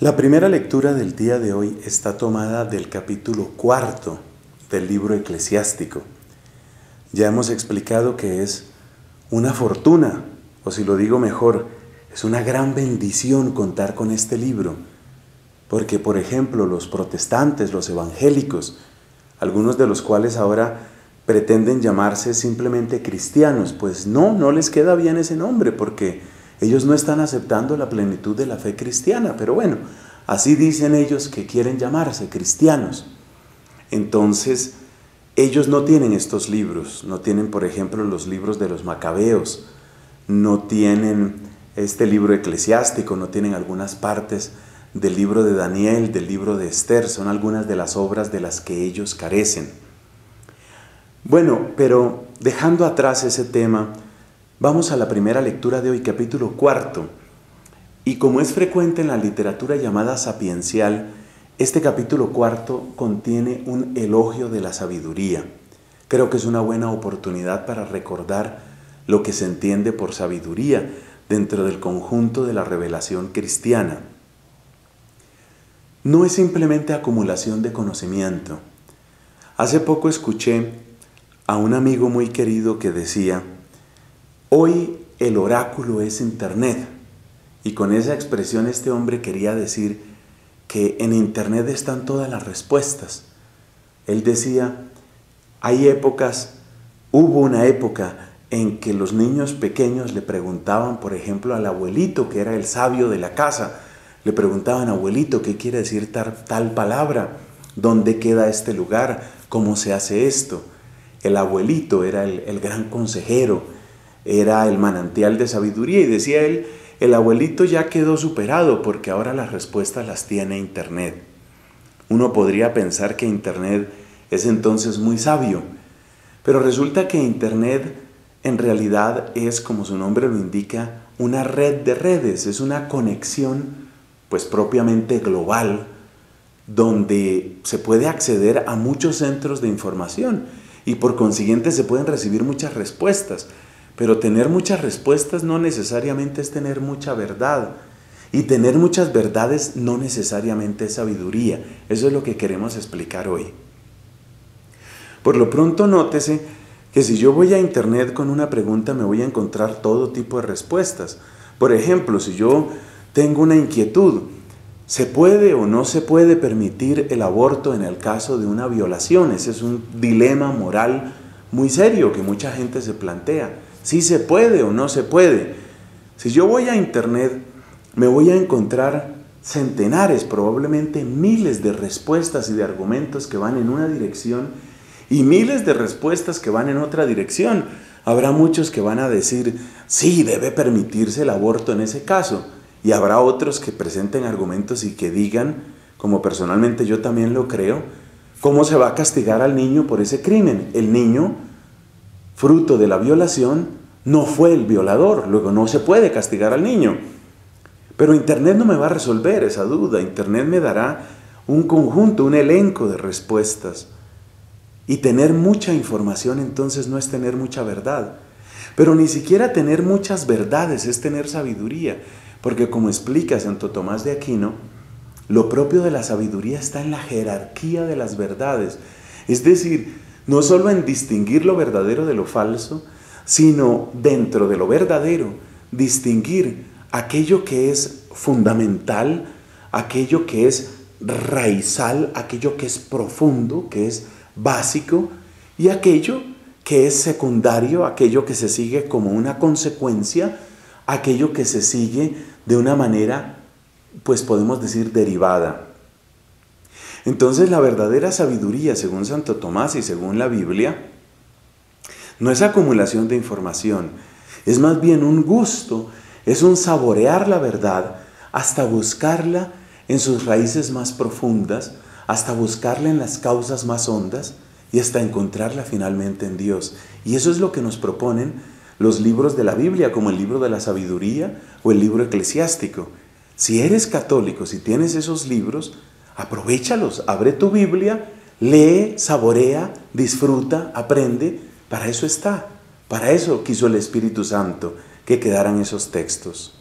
La primera lectura del día de hoy está tomada del capítulo cuarto del libro eclesiástico. Ya hemos explicado que es una fortuna, o si lo digo mejor, es una gran bendición contar con este libro, porque por ejemplo los protestantes, los evangélicos, algunos de los cuales ahora pretenden llamarse simplemente cristianos, pues no, no les queda bien ese nombre, porque ellos no están aceptando la plenitud de la fe cristiana, pero bueno, así dicen ellos que quieren llamarse cristianos. Entonces, ellos no tienen estos libros, no tienen, por ejemplo, los libros de los macabeos, no tienen este libro eclesiástico, no tienen algunas partes del libro de Daniel, del libro de Esther, son algunas de las obras de las que ellos carecen. Bueno, pero dejando atrás ese tema, Vamos a la primera lectura de hoy, capítulo cuarto. Y como es frecuente en la literatura llamada sapiencial, este capítulo cuarto contiene un elogio de la sabiduría. Creo que es una buena oportunidad para recordar lo que se entiende por sabiduría dentro del conjunto de la revelación cristiana. No es simplemente acumulación de conocimiento. Hace poco escuché a un amigo muy querido que decía, Hoy el oráculo es Internet. Y con esa expresión este hombre quería decir que en Internet están todas las respuestas. Él decía, hay épocas, hubo una época en que los niños pequeños le preguntaban, por ejemplo, al abuelito, que era el sabio de la casa, le preguntaban, abuelito, ¿qué quiere decir tal, palabra? ¿Dónde queda este lugar? ¿Cómo se hace esto? El abuelito era el, el gran consejero, era el manantial de sabiduría y decía él, el abuelito ya quedó superado porque ahora las respuestas las tiene Internet. Uno podría pensar que Internet es entonces muy sabio, pero resulta que Internet en realidad es, como su nombre lo indica, una red de redes, es una conexión pues propiamente global donde se puede acceder a muchos centros de información y por consiguiente se pueden recibir muchas respuestas. Pero tener muchas respuestas no necesariamente es tener mucha verdad. Y tener muchas verdades no necesariamente es sabiduría. Eso es lo que queremos explicar hoy. Por lo pronto nótese que si yo voy a internet con una pregunta me voy a encontrar todo tipo de respuestas. Por ejemplo, si yo tengo una inquietud, ¿se puede o no se puede permitir el aborto en el caso de una violación? Ese es un dilema moral muy serio que mucha gente se plantea si se puede o no se puede. Si yo voy a internet, me voy a encontrar centenares, probablemente miles de respuestas y de argumentos que van en una dirección y miles de respuestas que van en otra dirección. Habrá muchos que van a decir, sí, debe permitirse el aborto en ese caso. Y habrá otros que presenten argumentos y que digan, como personalmente yo también lo creo, cómo se va a castigar al niño por ese crimen. El niño fruto de la violación, no fue el violador. Luego no se puede castigar al niño. Pero Internet no me va a resolver esa duda. Internet me dará un conjunto, un elenco de respuestas. Y tener mucha información entonces no es tener mucha verdad. Pero ni siquiera tener muchas verdades es tener sabiduría. Porque como explica Santo Tomás de Aquino, lo propio de la sabiduría está en la jerarquía de las verdades. Es decir, no solo en distinguir lo verdadero de lo falso, sino dentro de lo verdadero, distinguir aquello que es fundamental, aquello que es raizal, aquello que es profundo, que es básico, y aquello que es secundario, aquello que se sigue como una consecuencia, aquello que se sigue de una manera, pues podemos decir, derivada. Entonces la verdadera sabiduría, según Santo Tomás y según la Biblia, no es acumulación de información, es más bien un gusto, es un saborear la verdad hasta buscarla en sus raíces más profundas, hasta buscarla en las causas más hondas y hasta encontrarla finalmente en Dios. Y eso es lo que nos proponen los libros de la Biblia, como el libro de la sabiduría o el libro eclesiástico. Si eres católico, si tienes esos libros, aprovechalos, abre tu Biblia, lee, saborea, disfruta, aprende. Para eso está. Para eso quiso el Espíritu Santo que quedaran esos textos.